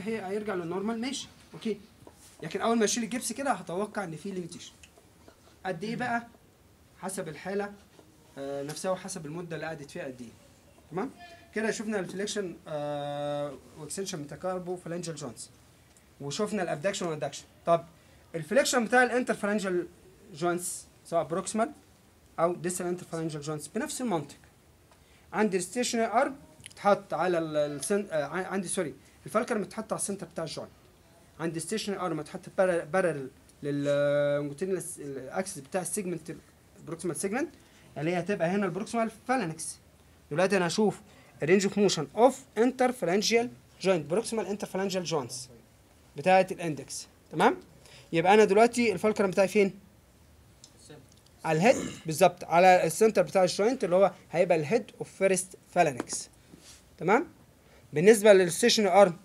هي هيرجع لل normal ماشي okay. لكن أول ما اشيل الجبس كده هتوقع إن في limitation قد إيه بقى؟ حسب الحالة آه نفسها وحسب المدة اللي قعدت فيها قد إيه. تمام؟ كده شفنا ال flexion آه و extension metacarpophalangeal joints وشفنا ال abduction وال adduction طب ال flexion بتاع ال interphalangeal joints سواء proximal أو distal interphalangeal joints بنفس المنطق. عندي ال stationary arm تحط على ال- السن... آه عندي sorry. ال fulcrum تحط على ال center بتاع ال joint عندي stationary arm متحط parallel لل longitudinal axis بتاع ال segment ال proximal segment اللي هي هتبقى هنا ال proximal phalanx دلوقتي أنا هشوف ال range of motion of interphalangeal joint proximal interphalangeal joints بتاعة ال index تمام؟ يبقى أنا دلوقتي ال fulcrum بتاعي فين؟ على ال head بالظبط على ال center بتاع ال joint اللي هو هيبقى ال head of first phalanx تمام؟ بالنسبة لل stationary arm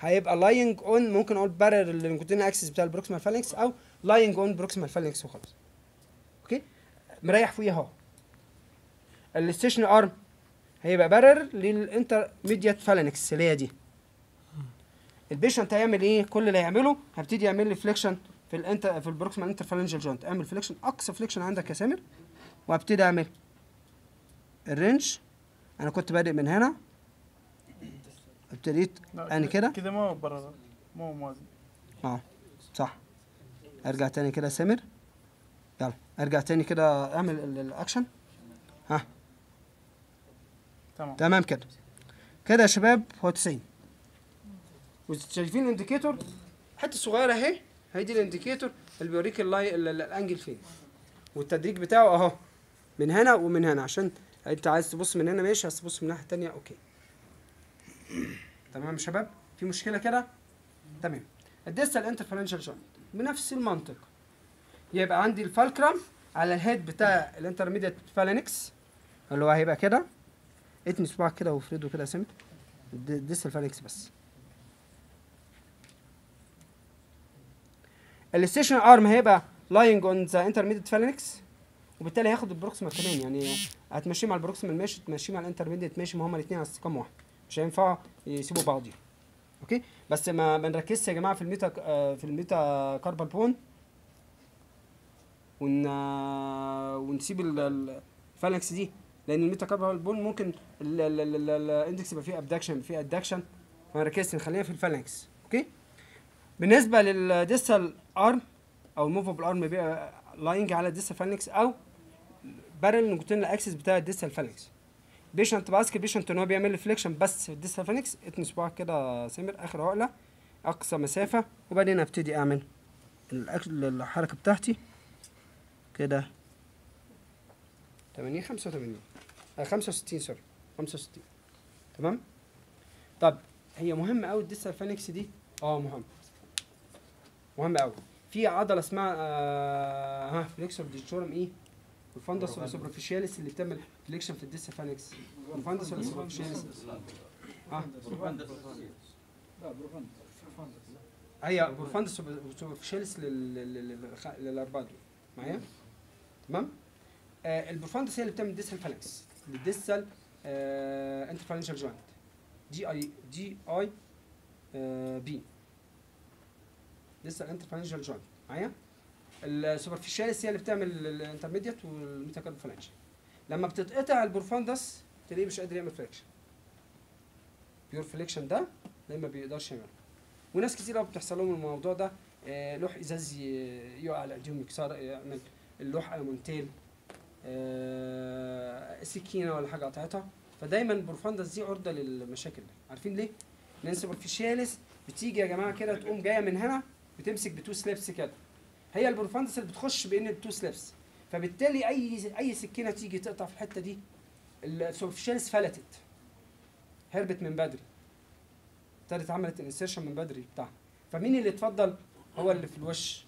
هيبقى lying on ممكن أقول parallel لل longitudinal axis بتاع ال proximal phalanx أو lying on proximal phalanx وخلاص. okay؟ مريح فوقيه أهو. ال stationary arm هيبقى parallel لل intermediate phalanx اللي هي دي. ال patient هيعمل إيه؟ كل اللي هيعمله هبتدي يعمل لي flexion في الانت في ال proximal interphalangeal joint أعمل flexion أقصى flexion عندك يا سامر وأبتدي أعمل ال range أنا كنت بادئ من هنا. ابتديت أنا كده كده؟ ما برا مو موازي. آه صح. أرجع تاني كده سامر يلا أرجع تاني كده أعمل ال- الأكشن. ها. تمام. تمام كده. كده يا شباب هو 90 وشايفين ال indicator حتة صغيرة أهي. هي دي ال indicator اللي بيوريك ال angle فين. والتدريج بتاعه أهو. من هنا ومن هنا عشان انت عايز تبص من هنا ماشي عايز تبص من الناحية التانية okay. تمام يا شباب؟ في مشكلة كده؟ تمام. ال distal interphalangeal joint بنفس المنطق. يبقى عندي ال fulcrum على ال head بتاع ال intermediate phalanx اللي هو هيبقى كده. اتني صباعك كده وافرده كده سمت؟ ال distal phalanx بس. ال stationary arm هيبقى lying on the intermediate phalanx وبالتالي هياخد ال proximal كمان يعني هتمشيه مع ال proximal ماشي تمشيه مع ال intermediate ماشي ما هما الاثنين على استقامه واحدة مش هينفعوا يسيبوا بعضيهم okay؟ بس ما ما نركزش يا جماعة في ال meta في ال metacarpal bone. ون ونسيب ال- ال- ال phalanx دي. لأن ال metacarpal bone ممكن ال- ال- ال- ال- ال index يبقى فيه abduction فيه adduction نركزش نخليها في ال phalanx. okay؟ بالنسبة لل distal arm أو ال movable arm بيبقى lying على ال distal phalanx أو parallel longitudinal ال axis بتاع ال distal phalanx patient باسك ال patient إن هو بيعمل لي flexion بس في ال distal phalanx اتني صباعك كده سامر آخر عقلة أقصى مسافة وبعدين أبتدي أعمل الحركة بتاعتي. كده. 80 85 آه 65 sorry 65 تمام؟ طب هي مهمة قوي ال distal phalanx دي؟ آه مهم مهمة قوي في عضلة اسمها آه ها flexor digitorum إيه؟ profundus ولا superficialis اللي بتعمل flexion في ال distal phalanx profundus ولا superficialis آه هي profundus superficialis لل- لل- لل- للاربعه دول معايا؟ تمام؟ آه ال profundus هي اللي بتعمل distal phalanx ال distal آه interphalangeal joint D I D I آه P distal interphalangeal joint معايا؟ ال superficialis هي اللي بتعمل ال intermediate وال metacarpophalangeal لما بتتقطع ال profundus تلاقيه مش قادر يعمل flexion pure flexion ده تلاقيه ما بيقدرش يعمله. وناس كتير قوي بتحصل لهم الموضوع ده آه، لوح إزاز يقع على إيديهم يكسر يعمل اللوح المونتيل آه، سكينة ولا حاجة قطعتها. فدايما ال profundus دي عرضة للمشاكل دي. عارفين ليه؟ لأن superficialis بتيجي يا جماعة كده تقوم جاية من هنا بتمسك ب two slips كده. هي ال profundus اللي بتخش بين ال two slips فبالتالي أي أي سكينة تيجي تقطع في الحتة دي ال superficialis فلتت هربت من بدري. ابتدت عملت ال insertion من بدري بتاعها. فمين اللي اتفضل؟ هو اللي في الوش.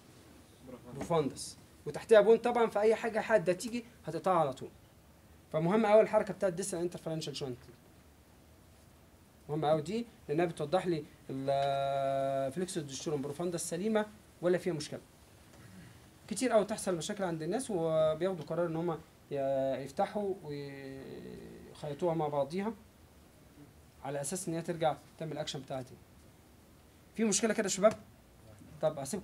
profundus وتحتها bone طبعا في اي حاجة حادة تيجي هتقطعها على طول. فمهم قوي الحركة بتاعت distal interphalangeal joint مهم قوي دي لأنها بتوضح لي ال flexor digitorum profundus سليمة ولا فيها مشكلة. كتير قوي تحصل مشاكل عند الناس وبياخدوا قرار إن هم يفتحوا ويخيطوها مع بعضيها على أساس إن هي ترجع تعمل الاكشن بتاعتي. في مشكلة كده يا شباب؟ طب أسيبكم.